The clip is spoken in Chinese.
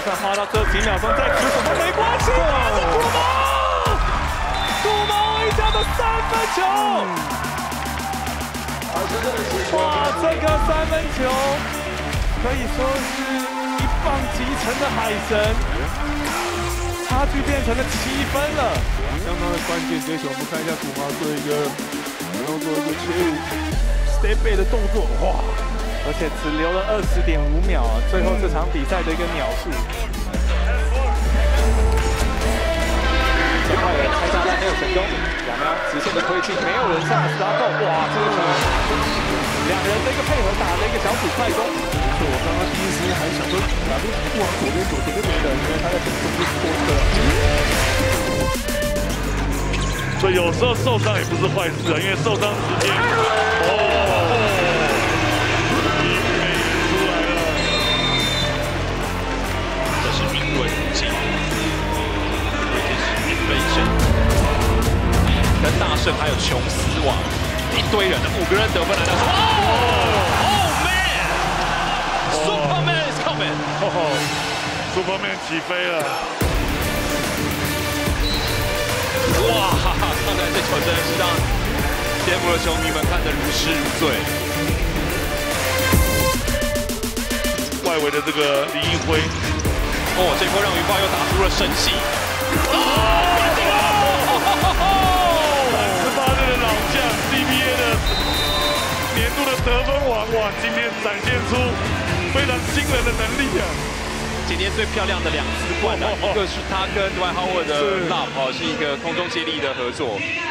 算花到最后几秒钟再出手都没关系。土毛，土毛一家的三分球。哇，这个三分球可以说是一棒即成的海神，差距变成了七分了，相当的关键。接球，我们看一下土毛做一个，然后做一个切入 step back 的动作，哇！而且只留了二十点五秒啊！最后这场比赛的一个秒数。这块的拆炸弹没有成功，两秒直线的推进，没有人上 star 哇，这个球，两人的一个配合打了一个小组快攻。错，我刚刚第一时间还想说哪边不往左边走，左边没人，因为他在前面就是拖车。所以有时候受伤也不是坏事啊，因为受伤时间还有琼斯王，一堆人，五个人得分来到。Oh man，Superman is coming，Superman 起飞了。哇，刚才这球真的是让天幕的球迷们看得如痴如醉。外围的这个李一辉，哦，这波让鱼霸又打出了神器。分王哇，今天展现出非常惊人的能力啊！今天最漂亮的两次灌篮，一个是他跟杜兰特的 love，是一个空中接力的合作。